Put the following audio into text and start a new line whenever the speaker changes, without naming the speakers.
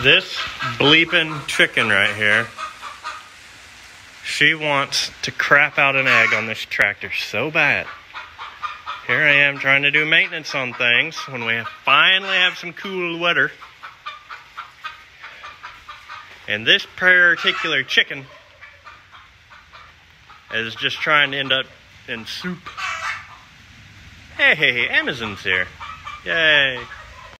This bleeping chicken right here, she wants to crap out an egg on this tractor so bad. Here I am trying to do maintenance on things when we finally have some cool weather. And this particular chicken is just trying to end up in soup. Hey, Amazon's here. Yay.